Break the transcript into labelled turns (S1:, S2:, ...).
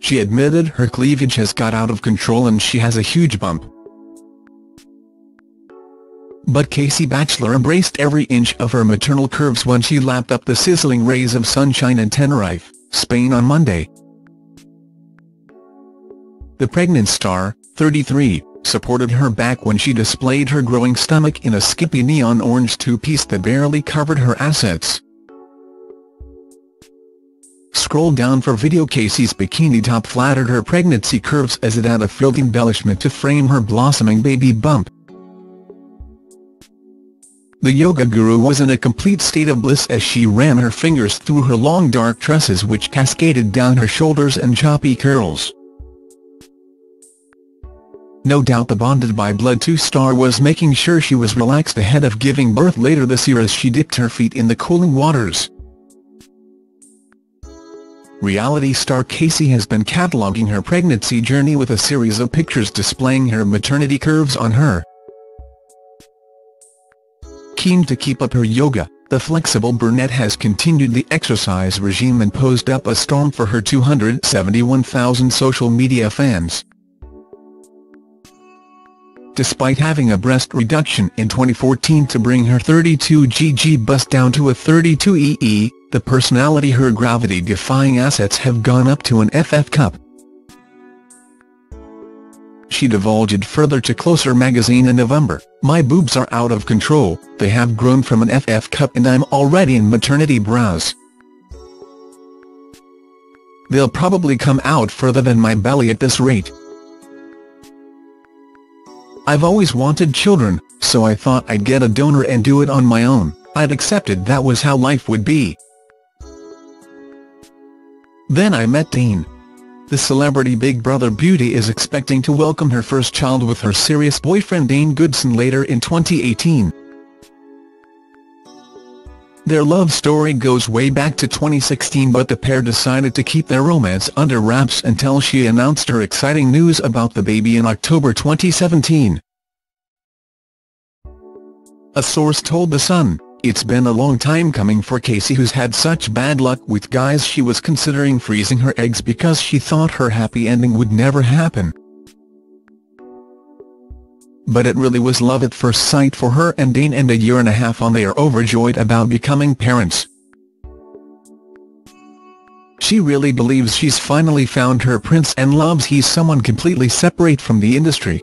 S1: She admitted her cleavage has got out of control and she has a huge bump. But Casey Batchelor embraced every inch of her maternal curves when she lapped up the sizzling rays of sunshine in Tenerife, Spain on Monday. The pregnant star, 33, supported her back when she displayed her growing stomach in a skimpy neon orange two-piece that barely covered her assets. Scroll down for video Casey's bikini top flattered her pregnancy curves as it added a frilled embellishment to frame her blossoming baby bump. The yoga guru was in a complete state of bliss as she ran her fingers through her long dark tresses which cascaded down her shoulders and choppy curls. No doubt the bonded by blood two-star was making sure she was relaxed ahead of giving birth later this year as she dipped her feet in the cooling waters. Reality star Casey has been cataloguing her pregnancy journey with a series of pictures displaying her maternity curves on her. Keen to keep up her yoga, the flexible brunette has continued the exercise regime and posed up a storm for her 271,000 social media fans. Despite having a breast reduction in 2014 to bring her 32GG bust down to a 32EE, the personality her gravity-defying assets have gone up to an FF cup. She divulged further to Closer magazine in November, My boobs are out of control, they have grown from an FF cup and I'm already in maternity bras. They'll probably come out further than my belly at this rate. I've always wanted children, so I thought I'd get a donor and do it on my own, I'd accepted that was how life would be. Then I met Dean. The celebrity Big Brother beauty is expecting to welcome her first child with her serious boyfriend Dane Goodson later in 2018. Their love story goes way back to 2016 but the pair decided to keep their romance under wraps until she announced her exciting news about the baby in October 2017. A source told The Sun. It's been a long time coming for Casey who's had such bad luck with guys she was considering freezing her eggs because she thought her happy ending would never happen. But it really was love at first sight for her and Dane and a year and a half on they are overjoyed about becoming parents. She really believes she's finally found her prince and loves he's someone completely separate from the industry.